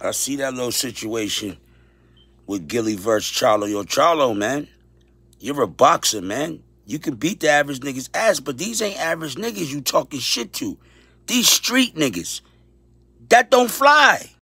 I see that little situation with Gillie versus Charlo. Yo, Charlo, man, you're a boxer, man. You can beat the average niggas ass, but these ain't average niggas you talking shit to. These street niggas. That don't fly.